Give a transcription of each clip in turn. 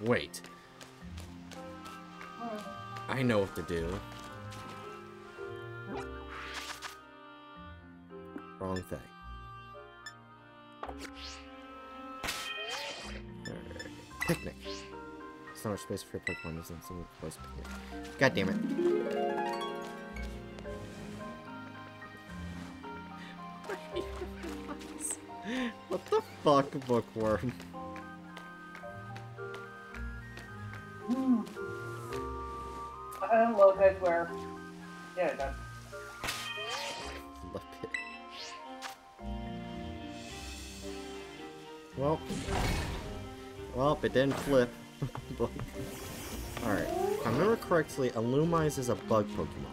Wait. I know what to do. Wrong thing. Picnic. So much space for your Pokemon isn't some close picnic. God damn it. what the fuck, Bookworm? Swear. Yeah. Well, well, it didn't flip. But- Alright, if I remember correctly, Illumise is a bug Pokemon.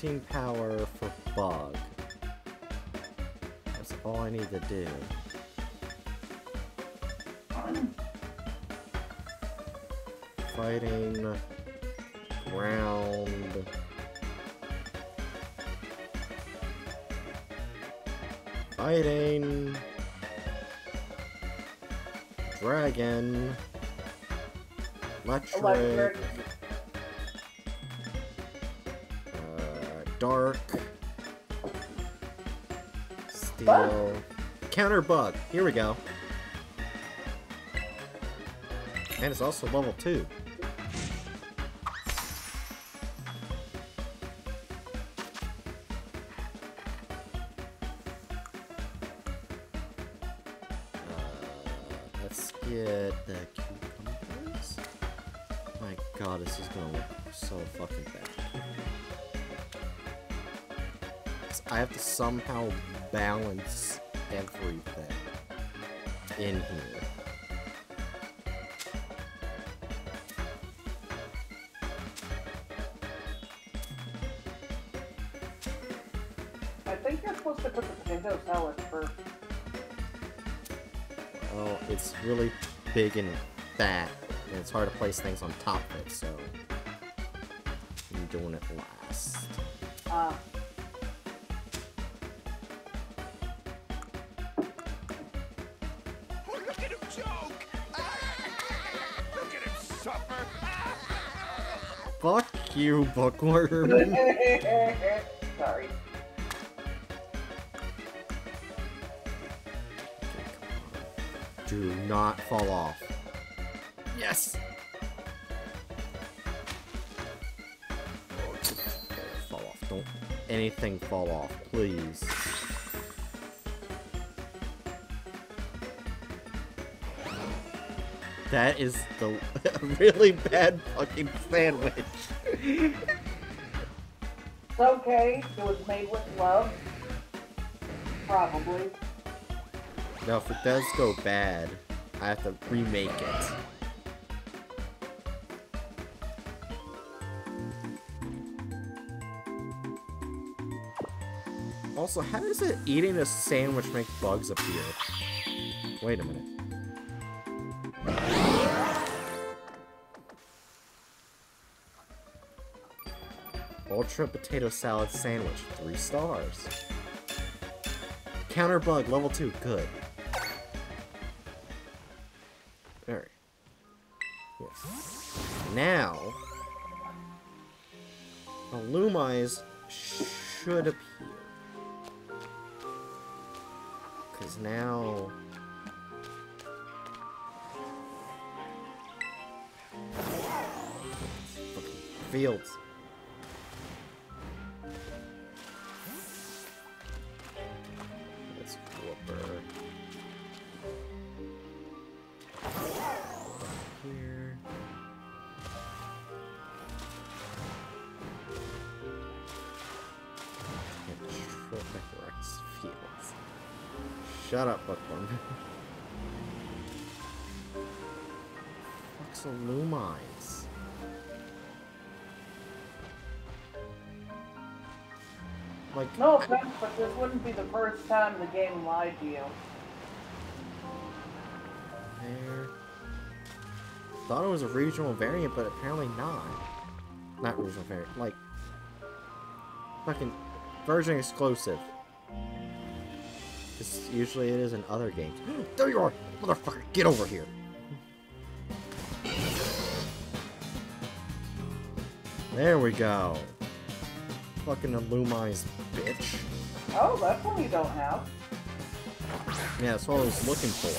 Encountering power for bug. That's all I need to do. Fighting ground. Fighting dragon. Electric. Electric. Dark. Steel. Bug. Counter bug. Here we go. And it's also level 2. Uh, let's get the. My god, this is gonna look so fucking bad. I have to somehow balance everything in here. I think you're supposed to put the potato salad first. Well, it's really big and fat, and it's hard to place things on top of it, so I'm doing it last. Uh, you, bookworm. sorry. Do not fall off. Yes! Fall off. Don't anything fall off, please. That is the really bad fucking sandwich. It's okay. It was made with love. Probably. Now, if it does go bad, I have to remake it. Also, how does it eating a sandwich make bugs appear? Wait a minute. Ultra potato salad sandwich, three stars. Counter bug, level two, good. Alright. Yes. Now, Illumise should appear. No offense, but this wouldn't be the first time the game lied to you. there. thought it was a regional variant, but apparently not. Not regional variant, like fucking version exclusive. Because usually it is in other games. there you are, motherfucker! Get over here. There we go. Fucking Illumise, bitch. Oh, that's one you don't have. Yeah, that's what I was looking for.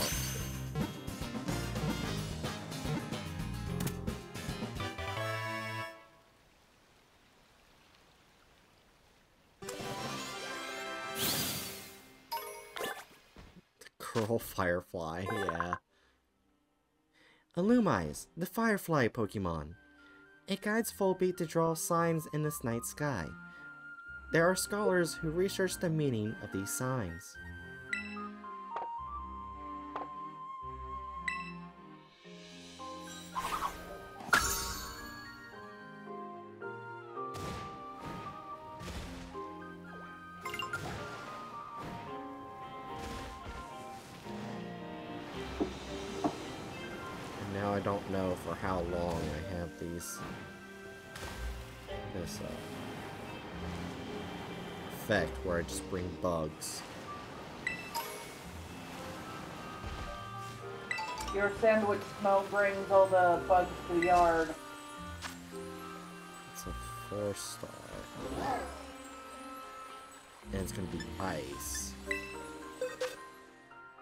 The curl Firefly, yeah. Illumise, the Firefly Pokemon. It guides Volbeat to draw signs in this night sky. There are scholars who research the meaning of these signs. Just bring bugs. Your sandwich smoke brings all the bugs to the yard. It's a four star. And it's gonna be ice.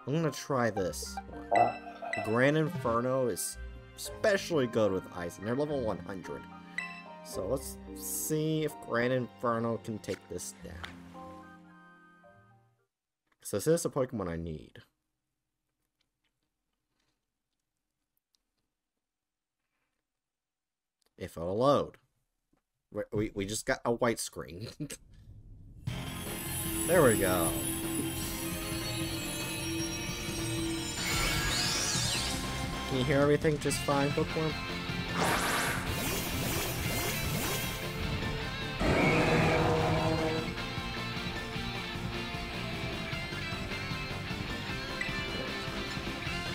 I'm gonna try this one. Grand Inferno is especially good with ice, and they're level 100. So let's see if Grand Inferno can take this down. So this is a Pokemon I need. If it'll load. We, we, we just got a white screen. there we go. Can you hear everything just fine, Bookworm?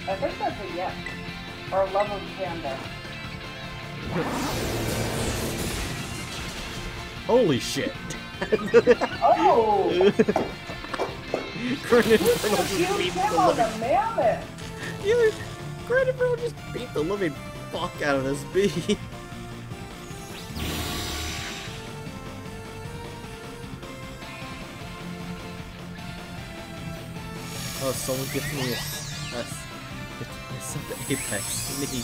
I think that's a yes. Or a love of panda. Holy shit! Oh! You Inferno just beat the living... the mammoth! Yeah, Grand Inferno just beat the living fuck out of this bee. Oh, someone gives me a, a, Apex need.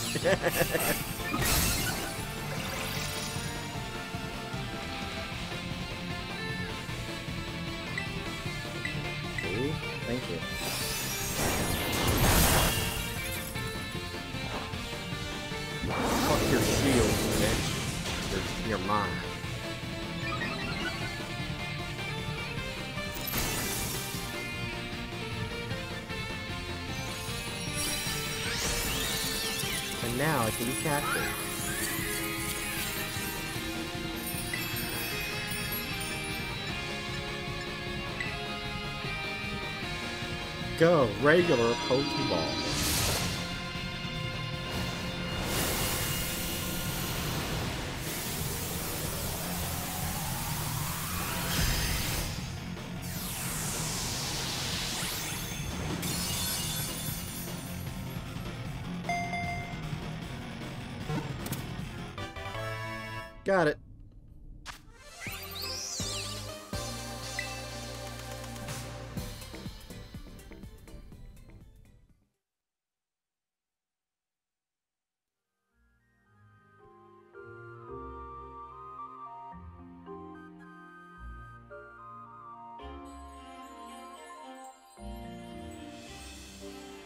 regular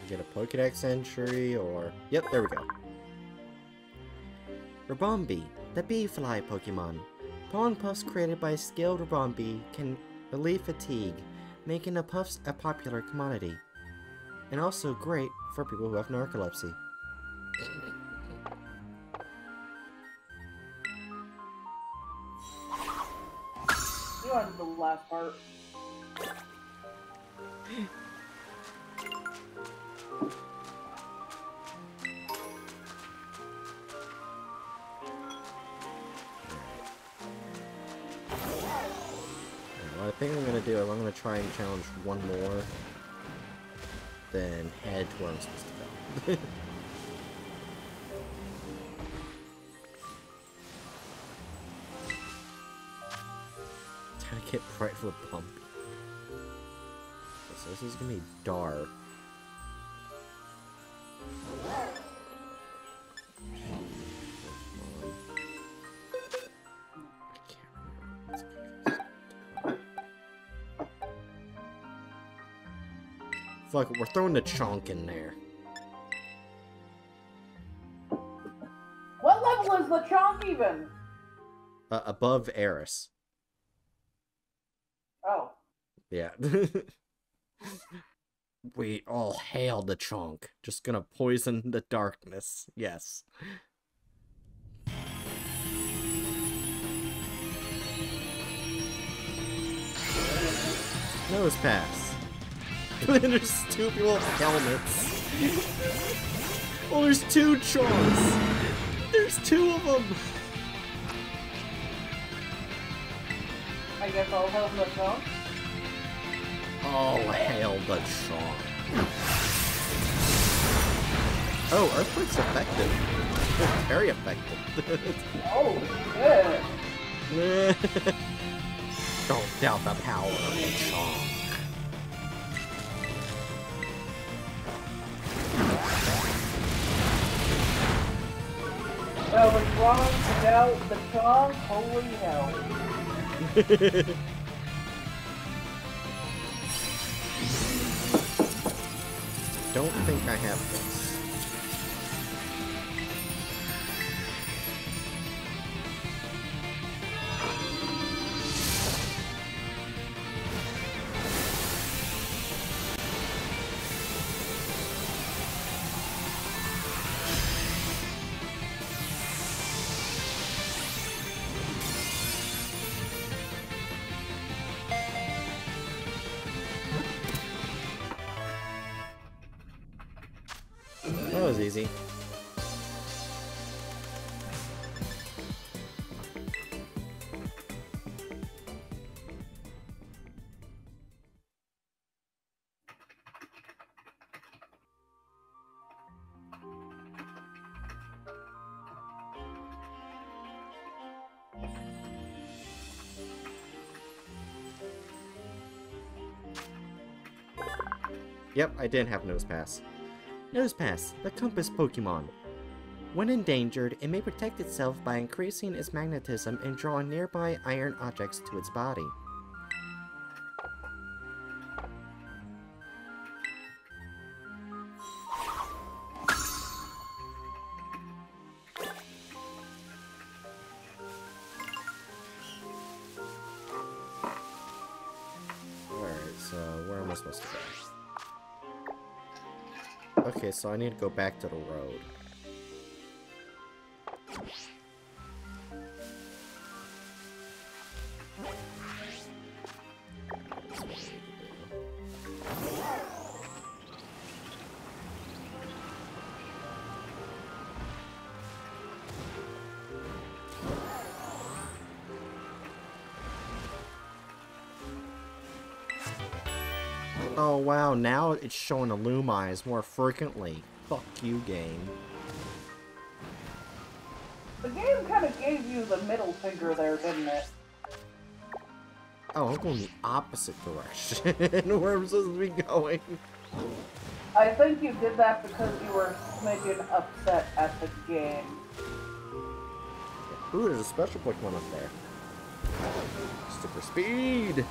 Get a Pokedex entry or... Yep, there we go. Ribombee, the bee fly Pokemon. Pollen puffs created by skilled Ribombee can relieve fatigue, making the puffs a popular commodity. And also great for people who have narcolepsy. You wanted the last part. Try and challenge one more, then head to where I'm supposed to go. Trying to get right for Bumpy. So this is gonna be dark. Fuck it, we're throwing the chunk in there. What level is the chonk even? Uh, above Eris. Oh. Yeah. we all hail the chunk. Just gonna poison the darkness. Yes. Nosepass. there's two people with helmets. oh, there's two chunks. There's two of them. I guess I'll help the chonk. All hail the chunk. Oh, Earthquake's effective. Very effective. Oh, good. Don't doubt the power of the chunk. Well, it's wrong doubt the chonk. Holy hell. Don't think I have this. I didn't have Nose Pass. Nosepass, the compass Pokemon. When endangered, it may protect itself by increasing its magnetism and drawing nearby iron objects to its body. Okay, so I need to go back to the road. It's showing Illumise more frequently. Fuck you, game. The game kind of gave you the middle finger there, didn't it? Oh, I'm going the opposite direction. Where am I'm supposed to be going. I think you did that because you were smidgen upset at the game. Ooh, there's a special Pokemon up there. Super speed!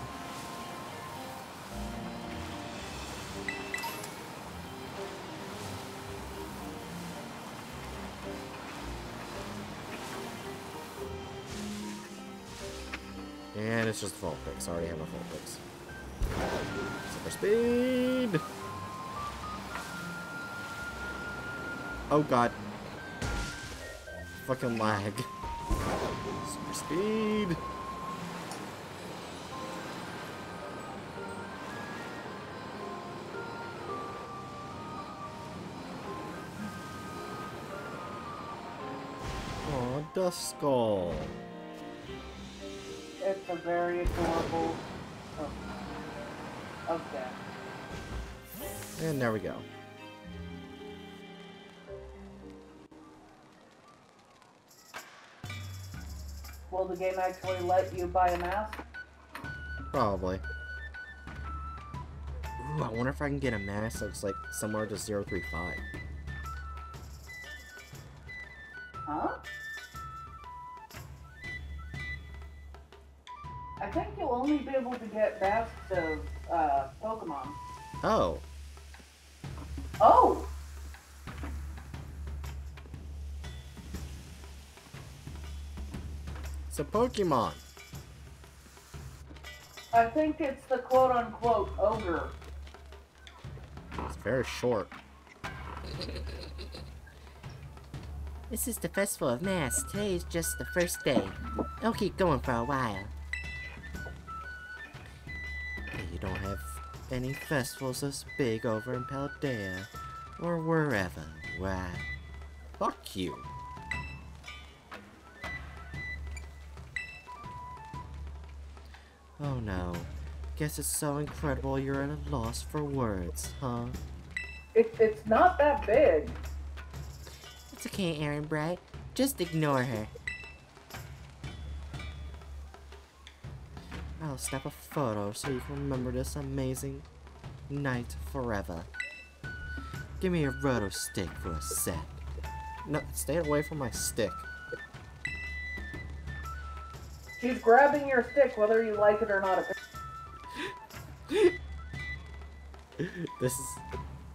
It's just full fix. I already have a full fix. Super speed! Oh god. Fucking lag. Super speed! Aw, Duskull. It's a very adorable Oh. Okay. And there we go. Will the game actually let you buy a mask? Probably. Ooh, I wonder if I can get a mask that's like somewhere to 035. Huh? I think you'll only be able to get masks of uh, Pokemon. Oh, Oh! it's a Pokemon. I think it's the quote unquote ogre. It's very short. This is the Festival of Mass. Today is just the first day. It'll keep going for a while. Don't have any festivals this big over in Paldea or wherever. Why? Fuck you. Oh no. Guess it's so incredible you're at a loss for words, huh? It, it's not that big. It's okay, Aaron Bright. Just ignore her. I'll snap a photo so you can remember this amazing night forever. Give me your roto stick for a sec. No, stay away from my stick. She's grabbing your stick whether you like it or not. This is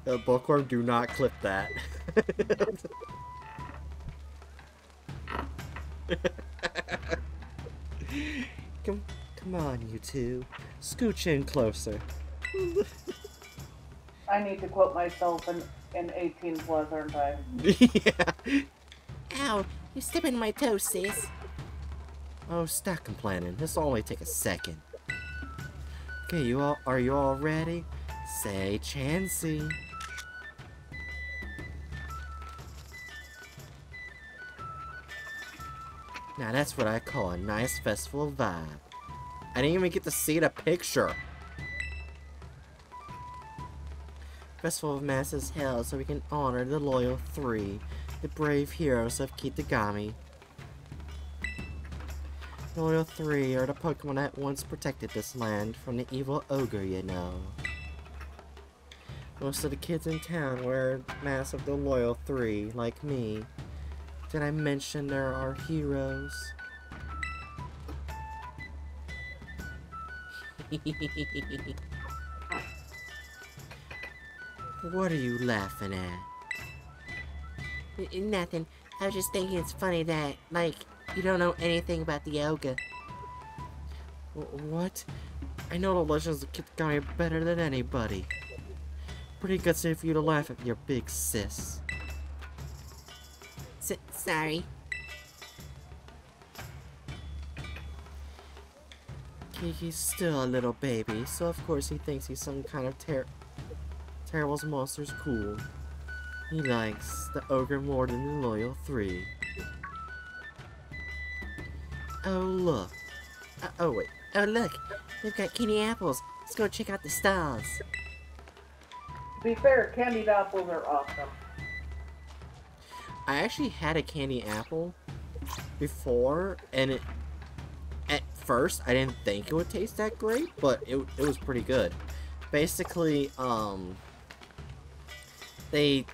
a bookworm. Do not clip that. come, come on, you two. Scooch in closer. I need to quote myself in, in 18 plus, aren't I? yeah. Ow! You're stepping on my toes, sis. Oh, stop complaining. This'll only take a second. Okay, you all are you all ready? Say Chansey. Now that's what I call a nice festival vibe. I didn't even get to see the picture. Festival of Mass is held so we can honor the loyal three, the brave heroes of Kitakami. The loyal three are the Pokemon that once protected this land from the evil ogre, you know. Most of the kids in town wear masks of the loyal three, like me. Did I mention there are heroes? what are you laughing at? N- Nothing. I was just thinking it's funny that, like, you don't know anything about the yoga. What? I know the legends of Kitakami better than anybody. Pretty good gutsy for you to laugh at your big sis. S- sorry. Kiki's still a little baby, so of course he thinks he's some kind of ter terrible monster's cool. He likes the ogre more than the loyal three. Oh look. Uh, oh, wait. Oh, look. They've got candy apples. Let's go check out the stalls. To be fair, candied apples are awesome. I actually had a candy apple before, and it first I didn't think it would taste that great, but it, it was pretty good. Basically, um, they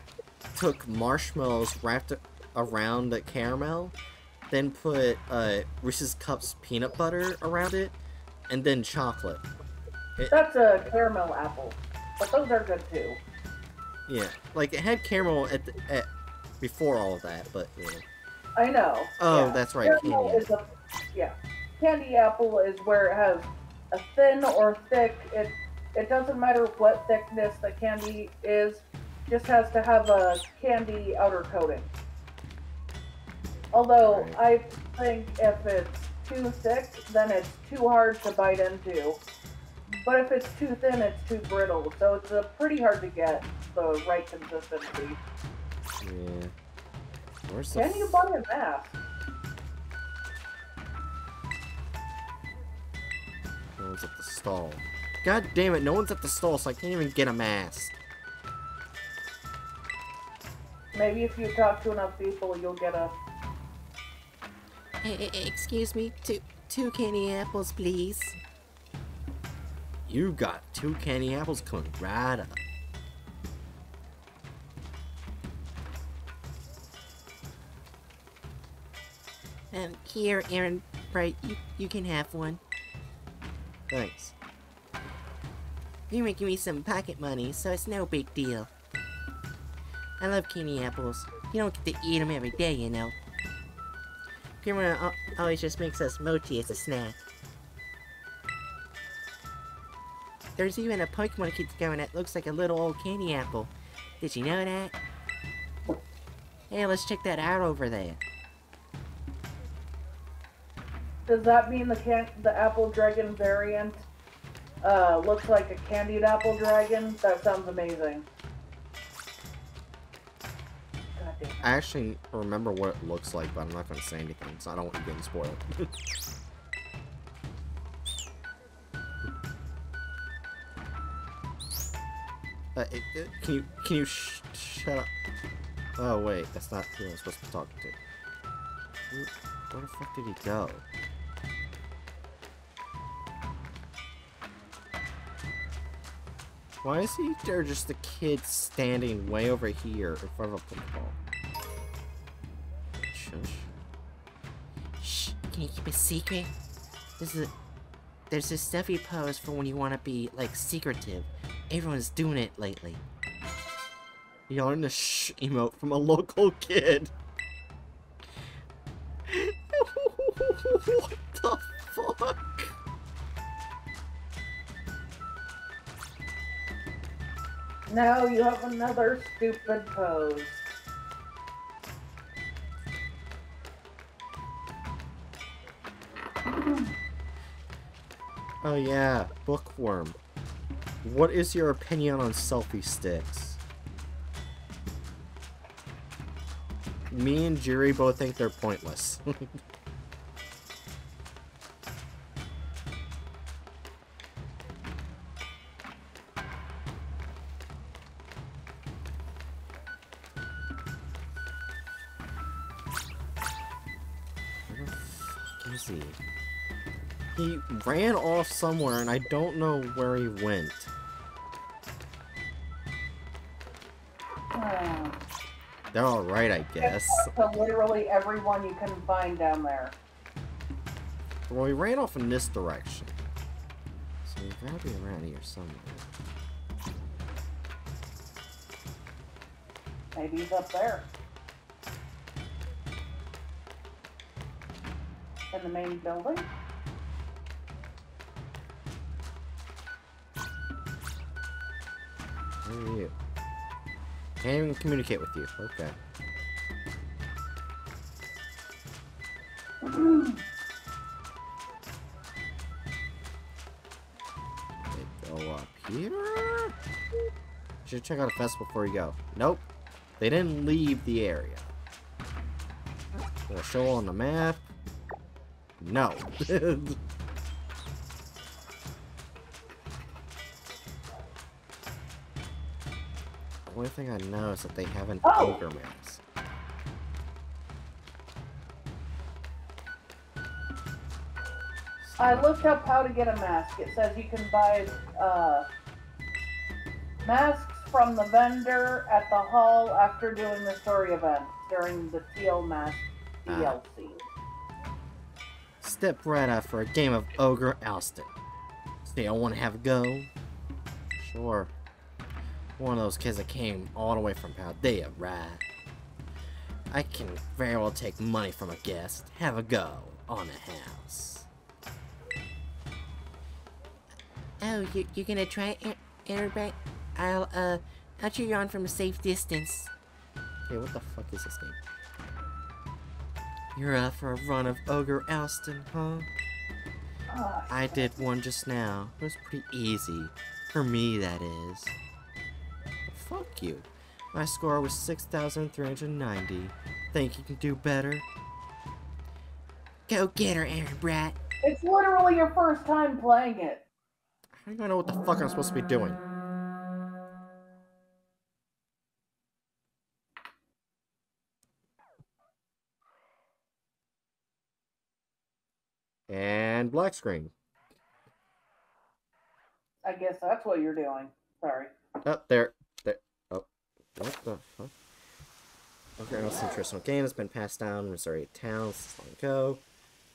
took marshmallows wrapped around the caramel, then put uh, Reese's Cups peanut butter around it, and then chocolate. That's a caramel apple, but those are good too. Yeah, like it had caramel at, the, at before all of that, but yeah. I know. Oh, yeah. that's right, Caramel is a, yeah. Candy apple is where it has a thin or thick. It it doesn't matter what thickness the candy is. Just has to have a candy outer coating. Although I think if it's too thick, then it's too hard to bite into. But if it's too thin, it's too brittle. So it's uh, pretty hard to get the right consistency. Yeah. Where's the Can you buy a mask? One's at the stall. God damn it, no one's at the stall, so I can't even get a mask. Maybe if you talk to enough people, you'll get a. Eh, eh, excuse me, two, two candy apples, please. You got two candy apples coming right up. And here, Aaron Bright, you, you can have one. Thanks. You're making me some pocket money, so it's no big deal. I love candy apples. You don't get to eat them every day, you know. Grandma always just makes us mochi as a snack. There's even a Pokemon kit going that looks like a little old candy apple. Did you know that? Hey, let's check that out over there. Does that mean the can the apple dragon variant uh, looks like a candied apple dragon? That sounds amazing. I actually remember what it looks like, but I'm not going to say anything, so I don't want you getting spoiled. uh, it, it- can you can you sh shut up? Oh wait, that's not who I'm supposed to talking to. Where the fuck did he go? Why is he there just a kid standing way over here in front of a football? Shush. Shh, can you keep a secret? This is a, there's this stuff you post for when you want to be, like, secretive. Everyone's doing it lately. Y'all in a shh emote from a local kid. what the fuck? Now you have another stupid pose. Oh yeah, bookworm. What is your opinion on selfie sticks? Me and Jerry both think they're pointless. is he? He ran off somewhere and I don't know where he went. Hmm. They're alright, I guess. To literally everyone you can find down there. Well, he ran off in this direction. So he's gotta be around here somewhere. Maybe he's up there. In the main building? Where are you? Can't even communicate with you. Okay. They go up here? Should check out a festival before you go. Nope. They didn't leave the area. Will it show on the map? No. The only thing I know is that they have an Oh! ogre mask. I looked up how to get a mask. It says you can buy uh, masks from the vendor at the hall after doing the story event during the Teal Mask Ah. DLC. Step right out for a game of Ogre y'all want to have a go? Sure. One of those kids that came all the way from Paldea, right? I can very well take money from a guest. Have a go on a house. Oh, you, you're gonna try it, Bright? I'll, uh, I'll cheer you on from a safe distance. Hey, what the fuck is this game? You're out for a run of Ogre Oustin', huh? Ah, I did one just now. It was pretty easy. For me, that is. Fuck you. My score was 6,390. Think you can do better? Go get her, Aaron Brat. it's literally your first time playing it. I don't even know what the fuck I'm supposed to be doing. Black screen. I guess that's what you're doing. Sorry. Oh, there. There. Oh. What the fuck? Okay, no interesting game has been passed down Missouri towns long ago.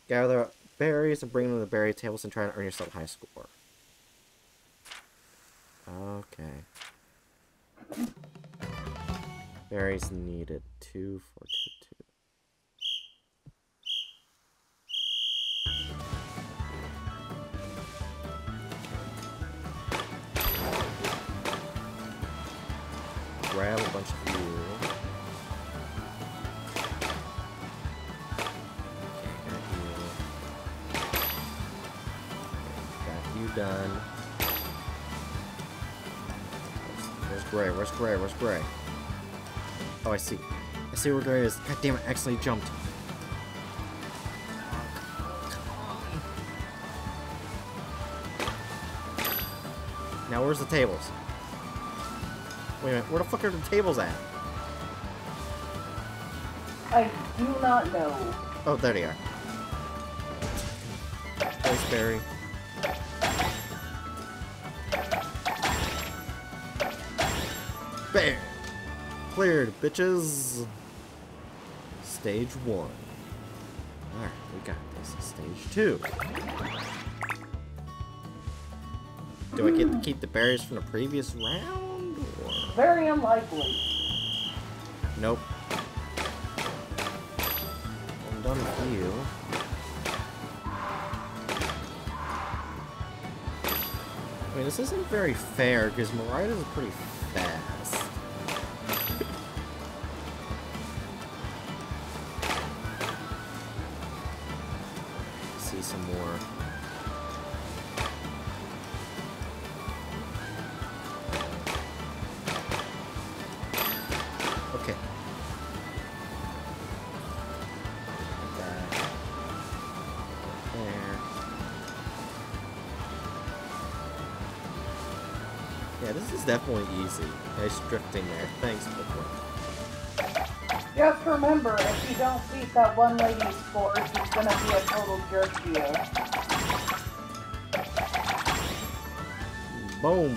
Gather up berries and bring them to the berry tables and try to earn yourself a high score. Okay. Berries needed. Two, four, two, two. Grab a bunch of fuel. Okay, got you. Got you done. Where's Gray? Where's Gray? Where's Gray? Oh, I see. I see where Gray is. God damn it, I accidentally jumped. Now where's the tables? Wait a minute, where the fuck are the tables at? I do not know. Oh, there they are. Barry. Bam! Cleared, bitches! Stage one. Alright, we got this. Stage two. Do I get to keep the berries from the previous round? Very unlikely. Nope. I'm done with you. I mean, this isn't very fair because Mariah's pretty definitely easy. Nice drifting there. Thanks, Bookworm. Just remember, if you don't beat that one lady's score, she's gonna be a total jerk to you. Boom!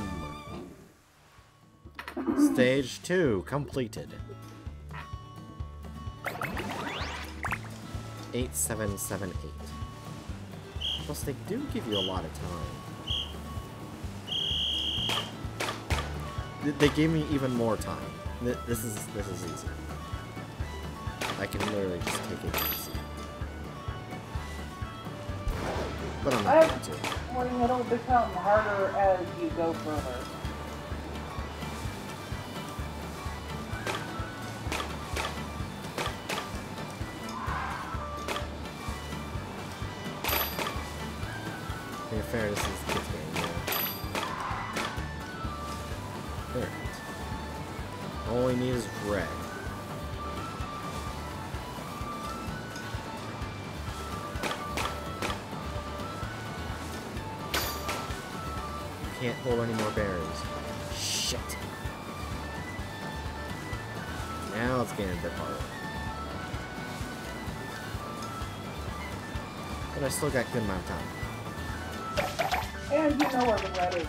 Stage 2 completed. 8778. Plus, they do give you a lot of time. They gave me even more time. This is this is easy. I can literally just take it easy. But I'm I not have going to. warning it'll become harder as you go further. Still got good amount of time. And you know where the red is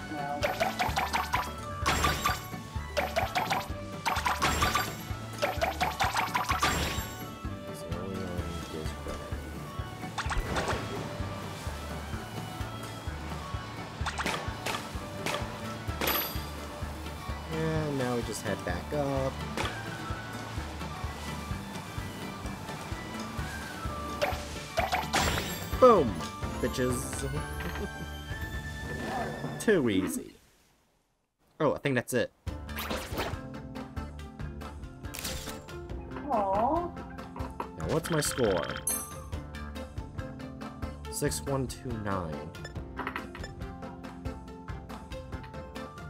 Bitches. Too easy. Oh, I think that's it. Aww. Now, what's my score? 6129.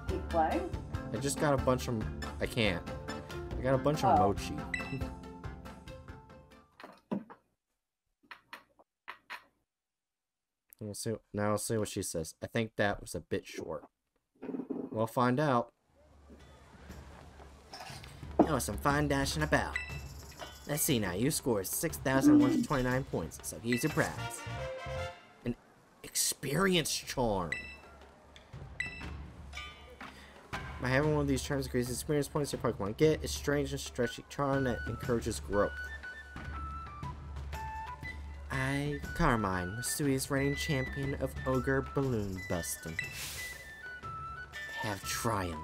Keep playing. I just got a bunch of. I can't. I got a bunch of Oh. mochi. See. Now see what she says. I think that was a bit short. We'll find out. That was some fine dashing about. Let's see now, you scored 6,129 points, so here's your prize. An experience charm. By having one of these charms increases experience points your Pokemon get, it's strange and stretchy charm that encourages growth. I, Carmine, Mossui's reigning champion of Ogre Balloon Busting, have triumphed.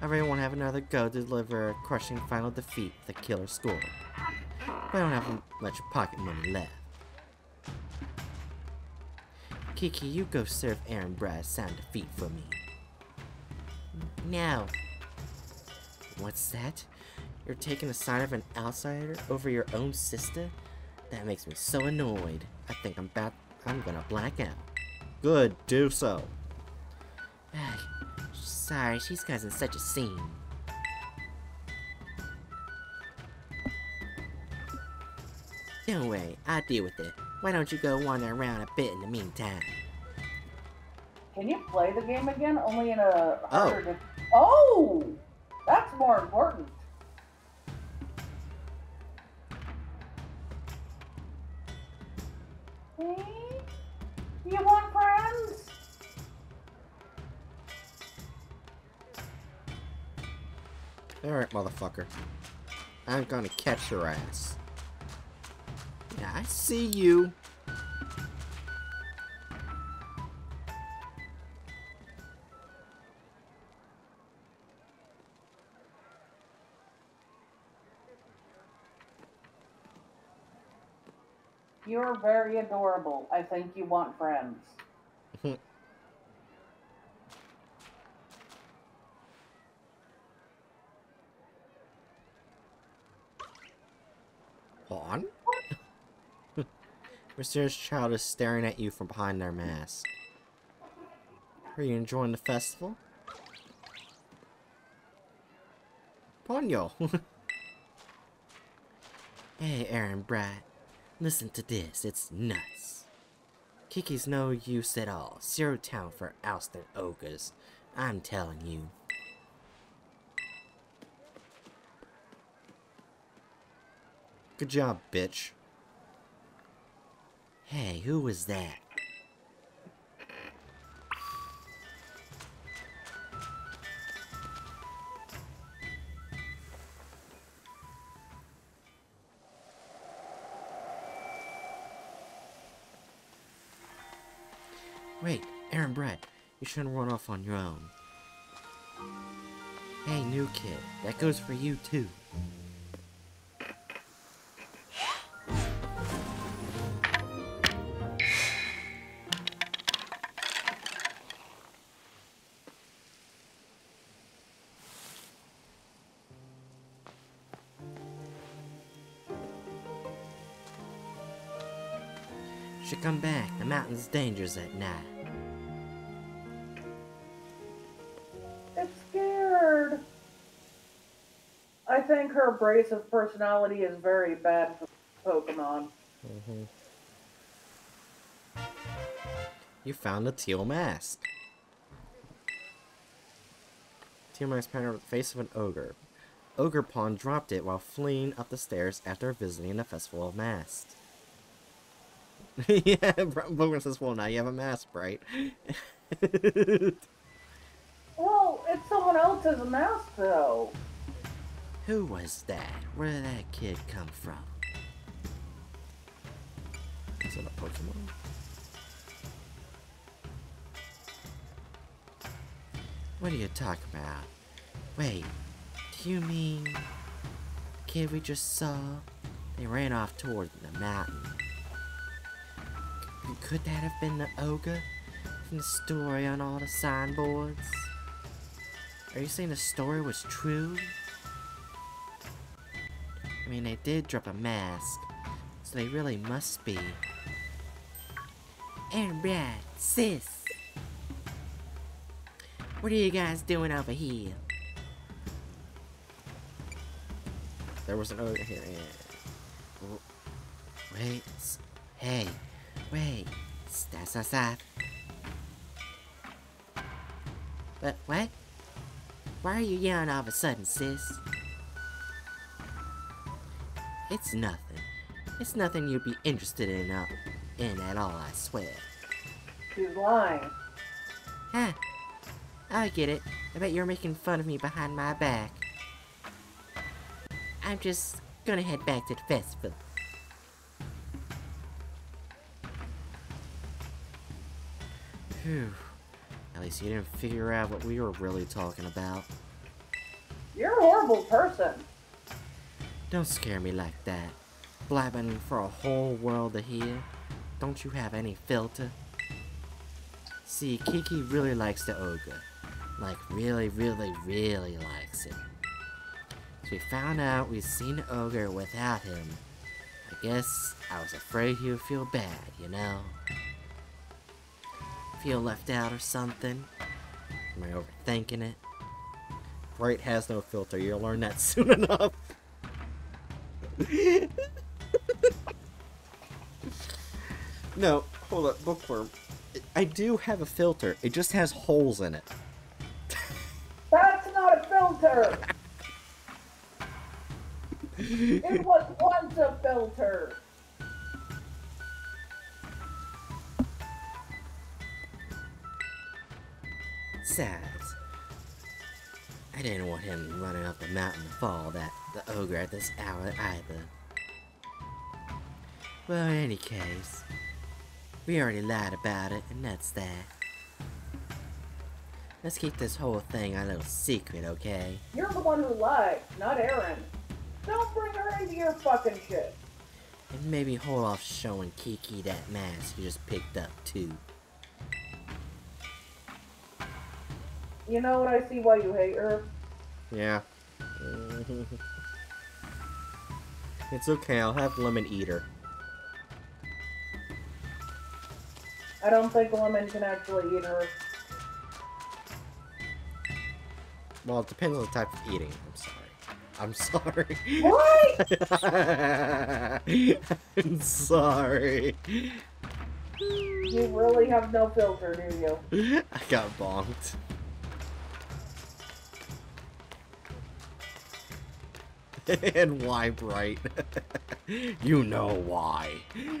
To have another go to deliver a crushing final defeat with a killer score. But I don't have much pocket money left. Kiki, you go serve Aaron Brad sound defeat for me. Now. What's that? You're taking the side of an outsider over your own sister? That makes me so annoyed. I think I'm about I'm gonna black out. Good, do so. Sorry, she's causing such a scene. Don't worry, I'll deal with it. Why don't you go wander around a bit in the meantime? Can you play the game again? Only in a Oh. harder. Oh, that's more important. Hey, you want friends? Alright, motherfucker. I'm gonna catch your ass. Yeah, I see you. You're very adorable. I think you want friends. On? Mysterious child is staring at you from behind their mask. Are you enjoying the festival? Ponyo! Hey, Aaron Bright. Listen to this. It's nuts. Kiki's no use at all. Zero talent for ousting ogres. I'm telling you. Good job, bitch. Hey, who was that? Aaron Brett, you shouldn't run off on your own. Hey, new kid, that goes for you too. Should come back. The mountain's dangerous at night. Abrasive personality is very bad for Pokemon. Mm-hmm. You found a teal mask. Teal mask pattern with the face of an ogre. Ogerpon dropped it while fleeing up the stairs after visiting the Festival of Masks. yeah, Bogren says, well, now you have a mask, right? Well, it's someone else's mask, though. Who was that? Where did that kid come from? Is it a Pokemon? What are you talking about? Wait, do you mean kid we just saw? They ran off toward the mountain. Could that have been the ogre from the story on all the signboards? Are you saying the story was true? I mean, they did drop a mask, so they really must be. Aaron Brad, sis. What are you guys doing over here? There was an ogre here. Wait. Hey. Wait. That's so sad. But what? Why are you yelling all of a sudden, sis? It's nothing. It's nothing you'd be interested in, uh, in at all, I swear. She's lying. Huh. I get it. I bet you're making fun of me behind my back. I'm just gonna head back to the festival. Phew. At least you didn't figure out what we were really talking about. You're a horrible person. Don't scare me like that. Blabbing for a whole world to hear. Don't you have any filter? See, Kiki really likes the ogre. Like, really, really, really likes it. So we found out we'd seen the ogre without him. I guess I was afraid he would feel bad, you know? Feel left out or something? Am I overthinking it? Bright has no filter, you'll learn that soon enough. no, hold up, bookworm. I do have a filter, it just has holes in it. That's not a filter. it was once a filter. Besides, I didn't want him running up the mountain to fall that the ogre at this hour either. Well, in any case, we already lied about it, and that's that. Let's keep this whole thing a little secret, okay? You're the one who lied, not Aaron. Don't bring her into your fucking shit. And maybe hold off showing Kiki that mask you just picked up, too. You know what? I see why you hate her. Yeah. it's okay, I'll have Lemon Eater. I don't think Lemon can actually eat her. Well, it depends on the type of eating. I'm sorry. I'm sorry. What? I'm sorry. You really have no filter, do you? I got bonked. and why bright? you know why.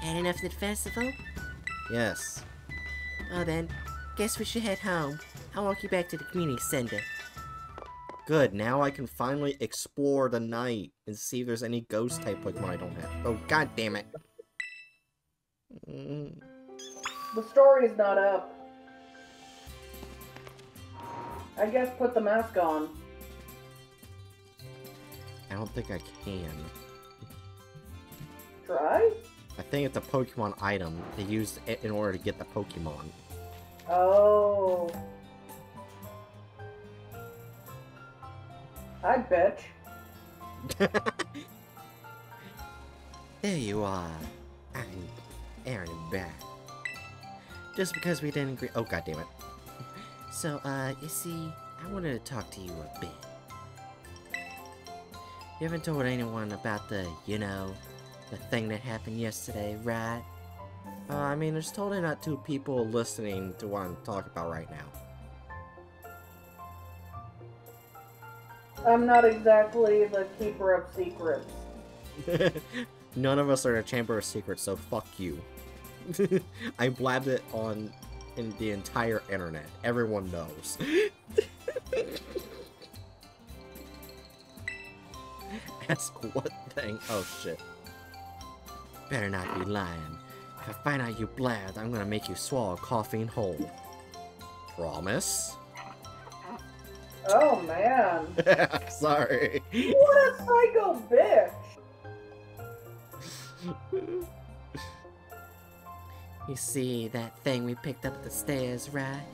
Had enough of the festival? Yes. Oh then, guess we should head home. I'll walk you back to the community center. Good, now I can finally explore the night and see if there's any ghost type Pokemon I don't have. Oh, god damn it. The story's not up. I guess put the mask on. I don't think I can. Try? I think it's a Pokemon item to use it in order to get the Pokemon. Oh. Hi, bitch. there you are. I'm Aaron back. Just because we didn't agree- oh god damn it. So, uh, you see, I wanted to talk to you a bit. You haven't told anyone about the, you know, the thing that happened yesterday, right? Uh, I mean, there's totally not two people listening to what I'm talking about right now. I'm not exactly the keeper of secrets. None of us are a Chamber of Secrets, so fuck you. I blabbed it on in the entire internet. Everyone knows. Ask what thing? Oh shit. Better not be lying. If I find out you blabbed, I'm gonna make you swallow a caffeine whole. Promise? Oh man. Sorry. What a psycho bitch! You see that thing we picked up the stairs, right?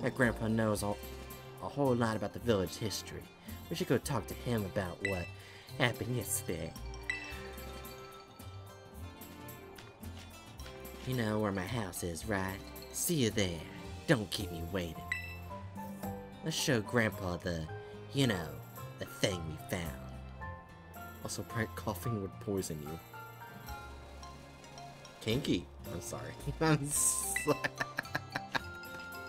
My grandpa knows a, a whole lot about the village history. We should go talk to him about what happened yesterday. You know where my house is, right? See you there. Don't keep me waiting. Let's show Grandpa the, you know, the thing we found. Also, prank coughing would poison you. Kinky. I'm sorry. I'm sorry.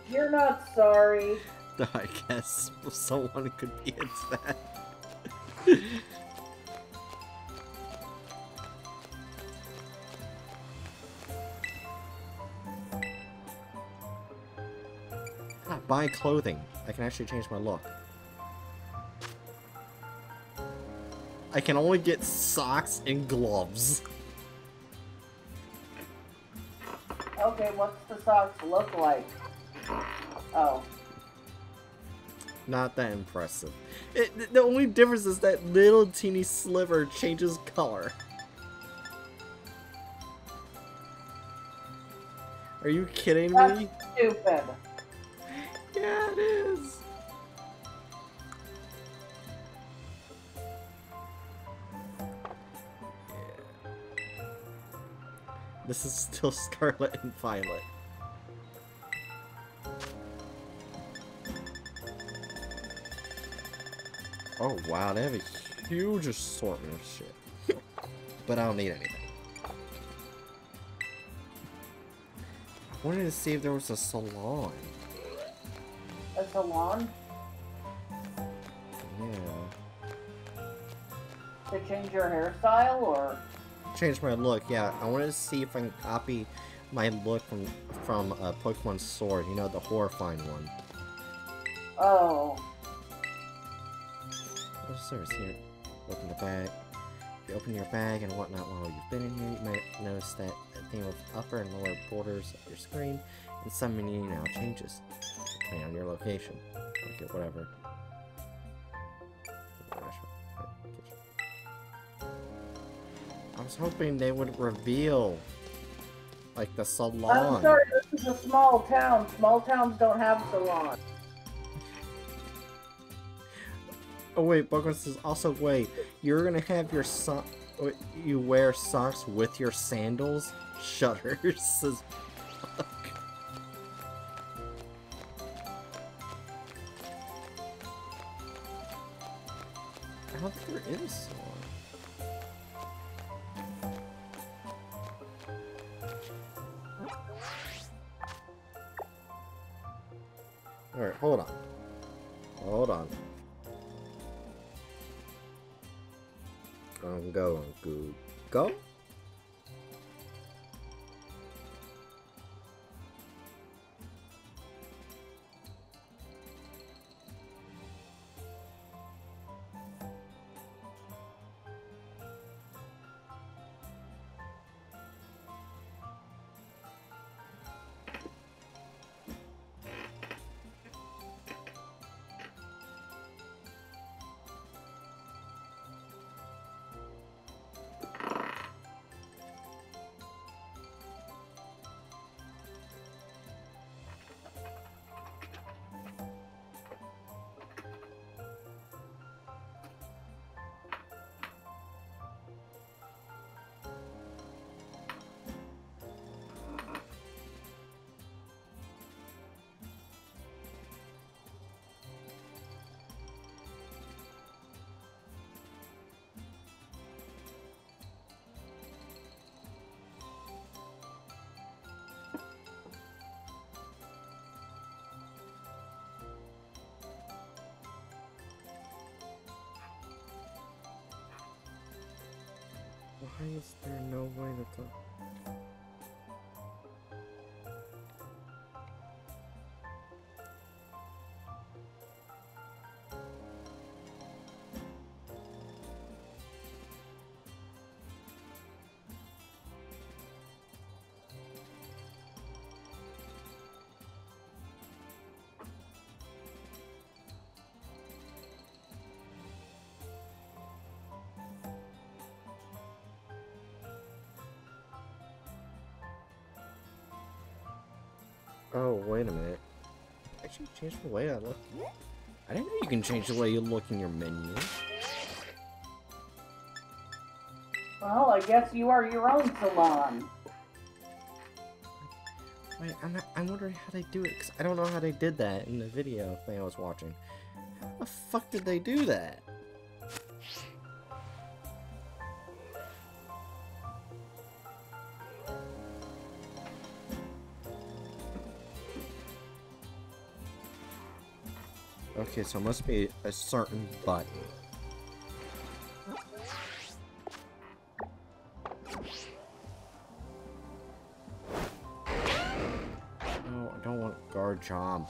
You're not sorry. I guess someone could be into that. Ah, Buy clothing. I can actually change my look. I can only get socks and gloves. Okay, what's the socks look like? Oh. Not that impressive. It, the only difference is that little teeny sliver changes color. Are you kidding That's me? stupid. Yeah, it is. This is still Scarlet and Violet. Oh wow, they have a huge assortment of shit. but I don't need anything. I wanted to see if there was a salon. A salon Yeah. to change your hairstyle or Change my look, yeah. I wanted to see if I can copy my look from from uh, Pokemon Sword. You know, the horrifying one. oh. What's service here? Open the bag. If you open your bag and whatnot while you've been in here, you might notice that the theme of upper and lower borders of your screen and some menu now changes, depending on your location. Okay, whatever. Was hoping they would reveal, like, the salon. I'm sorry, this is a small town. Small towns don't have salons. Oh wait, Pokemon says also wait, you're gonna have your so you wear socks with your sandals? Shudders says fuck. I don't think there is Why is there no way to talk? Oh, wait a minute. Actually, change the way I look. I didn't know you can change the way you look in your menu. Well, I guess you are your own salon. Wait, I'm, not, I'm wondering how they do it, because I don't know how they did that in the video thing I was watching. How the fuck did they do that? Okay, so it must be a certain button. Oh, I don't want guard job.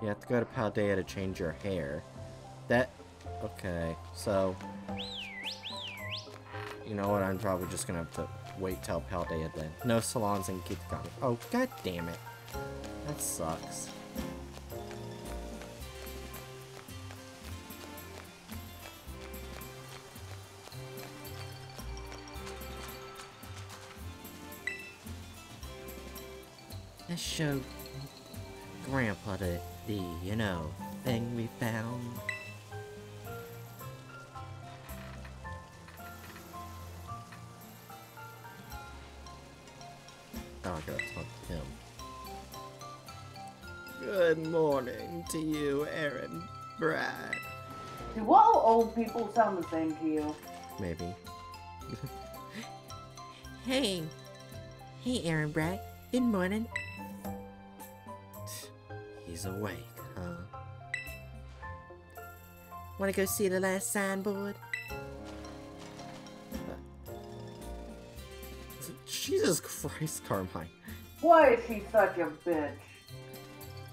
You have to go to Paldea to change your hair. That... Okay, so... You know what, I'm probably just gonna have to wait till Paldea then. No salons in Kitakami. Oh, god damn it. That sucks. Let's show Grandpa the, the, you know, thing we found. To you, Aaron Brad. Do all old people sound the same to you? Maybe. Hey. Hey, Aaron Brad. Good morning. He's awake, huh? Wanna go see the last signboard? Jesus Christ, Carmine. Why is she such a bitch?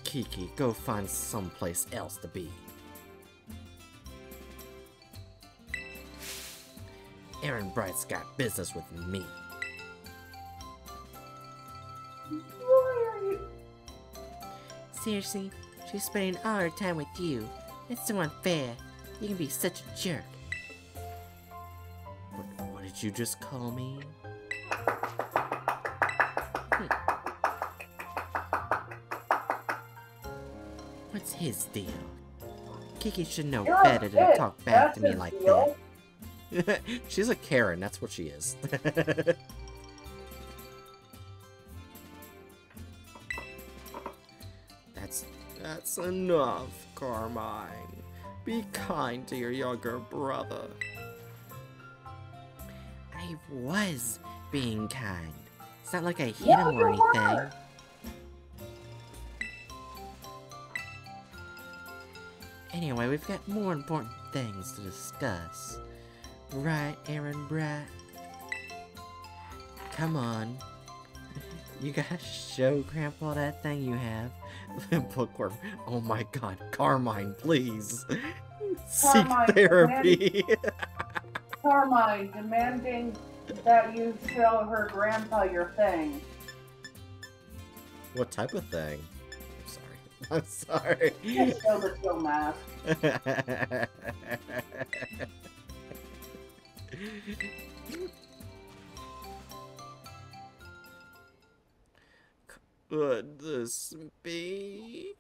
Kiki, go find someplace else to be. Aaron Bright's got business with me. Why are you? Seriously, she's spending all her time with you. It's so unfair. You can be such a jerk. What, what did you just call me? What's his deal? Kiki should know You're better than to talk back to me like deal. that. She's a Karen, that's what she is. that's that's enough, Carmine. Be kind to your younger brother. I was being kind. It's not like I hit Yeah, him or anything. were. Anyway, we've got more important things to discuss. Right, Aaron Bright? Come on. You gotta show Grandpa that thing you have. Bookworm. Oh my god, Carmine, please. Seek therapy. Carmine demanding that you show her grandpa your thing. what type of thing? I'm sorry. Just show the still mask. Could this be?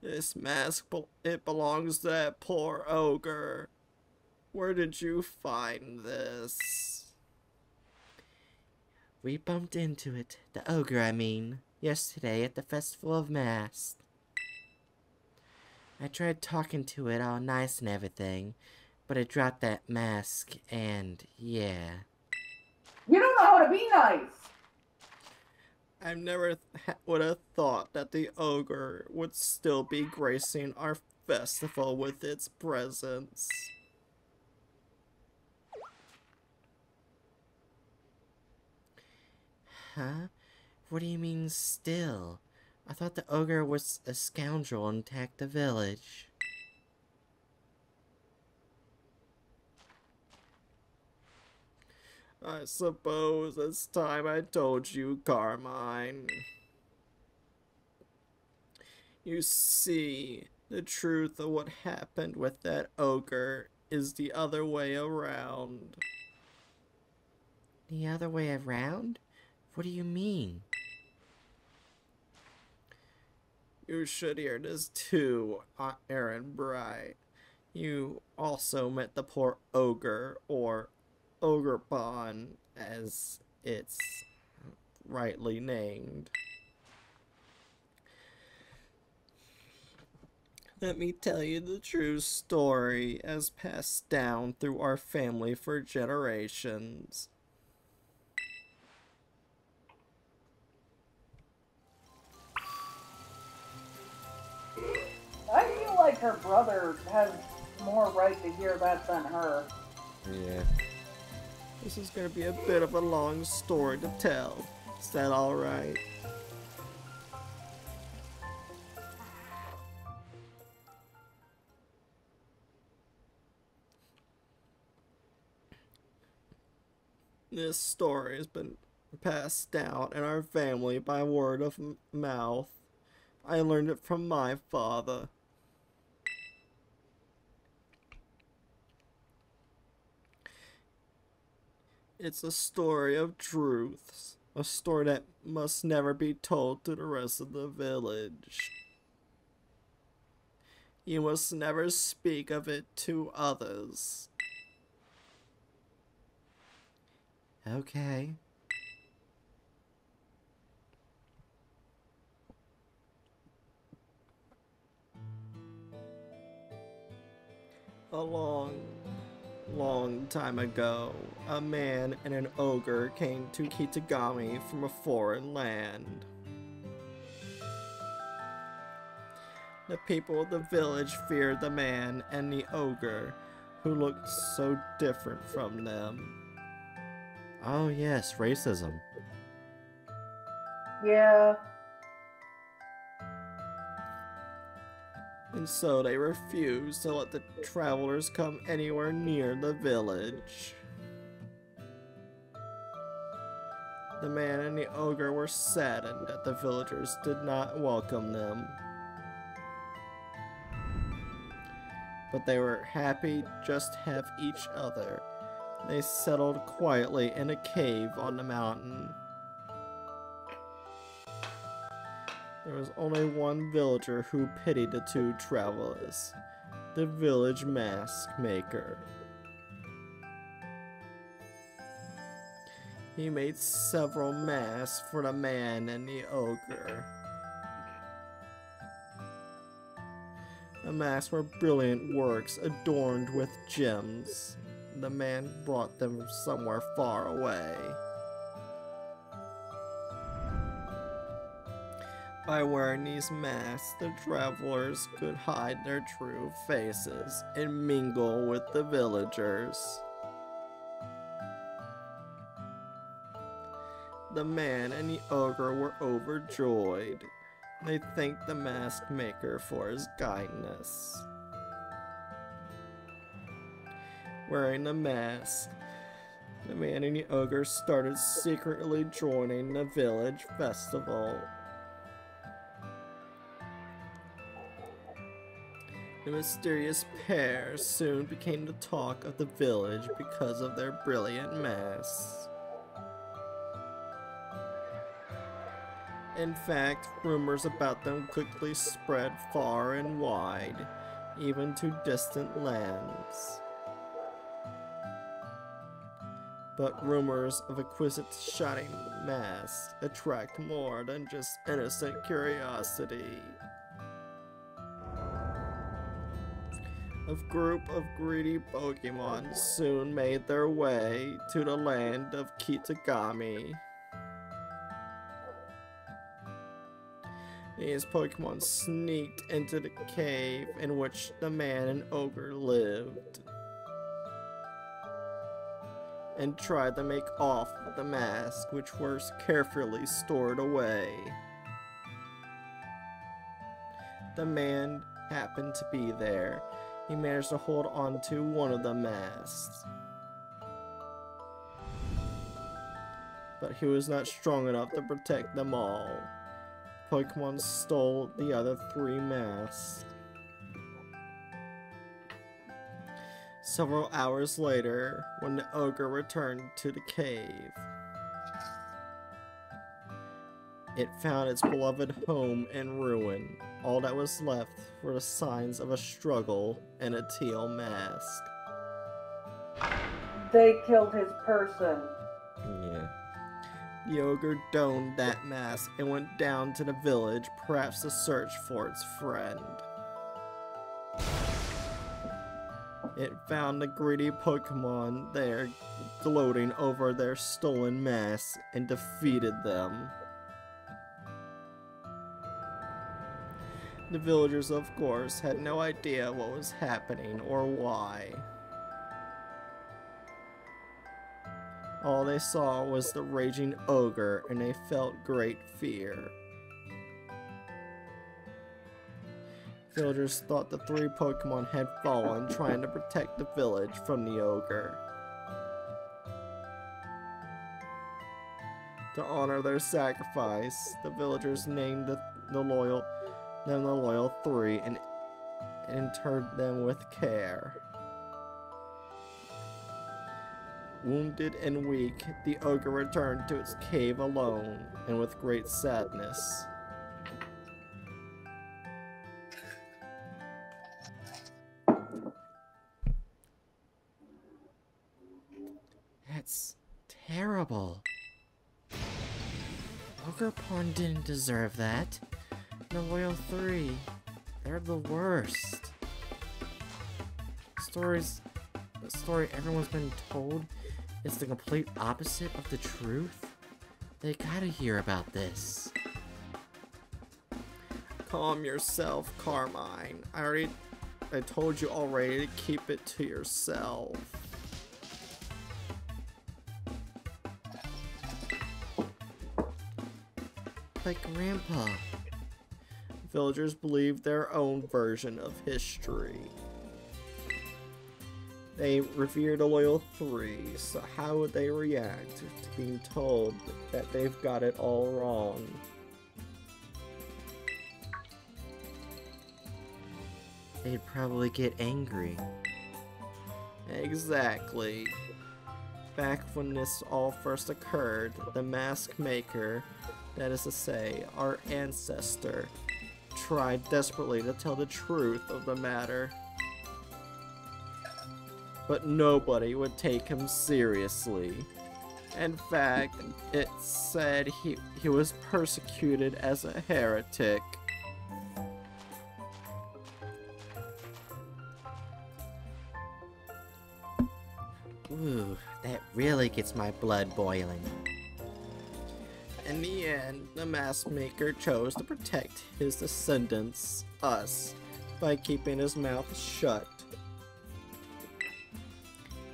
This mask, it belongs to that poor ogre. Where did you find this? We bumped into it, the ogre I mean, yesterday at the Festival of Masks. I tried talking to it all nice and everything, but it dropped that mask and yeah. You don't know how to be nice. I never th- would have thought that the ogre would still be gracing our festival with its presence. Huh? What do you mean still? I thought the ogre was a scoundrel and attacked the village. I suppose it's time I told you, Carmine. You see, the truth of what happened with that ogre is the other way around. The other way around? What do you mean? You should hear this too, Aaron Bright. You also met the poor ogre, or Ogerpon, as it's rightly named. Let me tell you the true story as passed down through our family for generations. Like her brother has more right to hear that than her. Yeah. This is gonna be a bit of a long story to tell. Is that alright? This story has been passed down in our family by word of m- mouth. I learned it from my father. It's a story of truths, a story that must never be told to the rest of the village. You must never speak of it to others. Okay. A long, long time ago, a man and an ogre came to Kitakami from a foreign land. The people of the village feared the man and the ogre, who looked so different from them. Oh, yes, racism. Yeah, And so they refused to let the travelers come anywhere near the village. The man and the ogre were saddened that the villagers did not welcome them. But they were happy just to have each other. They settled quietly in a cave on the mountain. There was only one villager who pitied the two travelers the village mask maker. He made several masks for the man and the ogre. The masks were brilliant works adorned with gems. The man brought them from somewhere far away. By wearing these masks, the travelers could hide their true faces and mingle with the villagers. The man and the ogre were overjoyed. They thanked the mask maker for his kindness. Wearing the mask, the man and the ogre started secretly joining the village festival. The mysterious pair soon became the talk of the village because of their brilliant masks. In fact, rumors about them quickly spread far and wide, even to distant lands. But rumors of exquisite shining masks attract more than just innocent curiosity. A group of greedy Pokemon soon made their way to the land of Kitakami. These Pokemon sneaked into the cave in which the man and ogre lived and tried to make off with the mask, which was carefully stored away. The man happened to be there. He managed to hold on to one of the masks. But he was not strong enough to protect them all. Pokemon stole the other three masks. Several hours later, when the ogre returned to the cave, it found its beloved home in ruin. All that was left were the signs of a struggle and a teal mask. they killed his person. Yeah. The ogre donned that mask and went down to the village, perhaps to search for its friend. It found the greedy Pokemon there gloating over their stolen mask and defeated them. The villagers, of course, had no idea what was happening or why. All they saw was the raging ogre and they felt great fear. Villagers thought the three Pokemon had fallen trying to protect the village from the ogre. To honor their sacrifice, the villagers named the, the loyal them the loyal three and interred them with care. Wounded and weak, the ogre returned to its cave alone and with great sadness. That's terrible. Ogerpon didn't deserve that. The Loyal Three, they're the worst. Stories, the story everyone's been told is the complete opposite of the truth. They gotta hear about this. Calm yourself, Carmine. I already, I told you already to keep it to yourself. Like Grandpa. Villagers believe their own version of history. They revered the Loyal Three, so how would they react to being told that they've got it all wrong? They'd probably get angry. Exactly. Back when this all first occurred, the mask maker, that is to say, our ancestor, tried desperately to tell the truth of the matter. But nobody would take him seriously. In fact, it said he, he was persecuted as a heretic. Ooh, that really gets my blood boiling. In the end, the mask maker chose to protect his descendants, us, by keeping his mouth shut.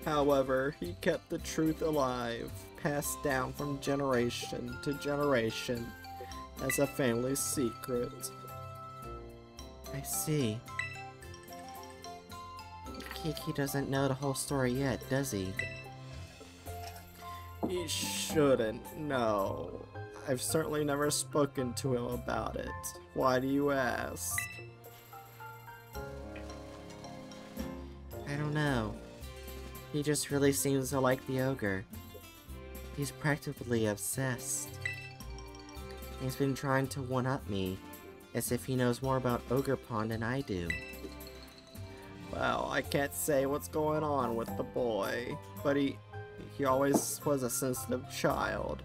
However, he kept the truth alive, passed down from generation to generation as a family secret. I see. Kiki doesn't know the whole story yet, does he? He shouldn't, no. I've certainly never spoken to him about it. Why do you ask? I don't know. He just really seems to like the ogre. He's practically obsessed. He's been trying to one-up me, as if he knows more about Ogerpon than I do. Well, I can't say what's going on with the boy, but he he always was a sensitive child.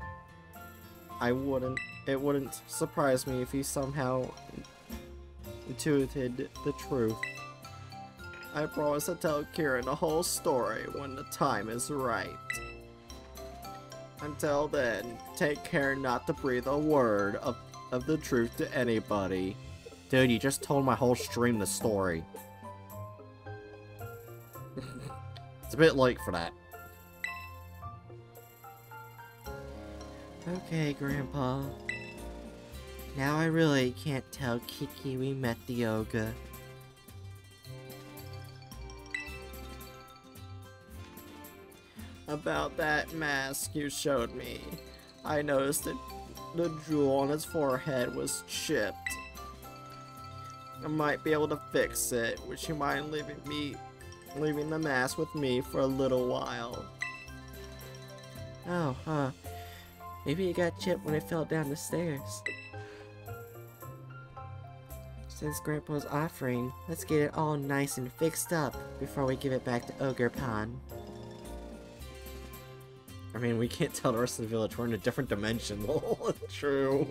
I wouldn't it wouldn't surprise me if he somehow intuited the truth. I promise to tell Kieran the whole story when the time is right. Until then, take care not to breathe a word of, of the truth to anybody. Dude, you just told my whole stream the story. It's a bit late for that. Okay, Grandpa. Now I really can't tell Kiki we met the ogre. About that mask you showed me, I noticed that the jewel on its forehead was chipped. I might be able to fix it. Would you mind leaving me, leaving the mask with me for a little while? Oh, huh. Maybe it got chipped when it fell down the stairs. Since Grandpa's offering, let's get it all nice and fixed up before we give it back to Ogerpon. I mean, we can't tell the rest of the village. We're in a different dimension. True.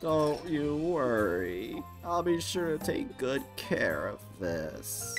Don't you worry. I'll be sure to take good care of this.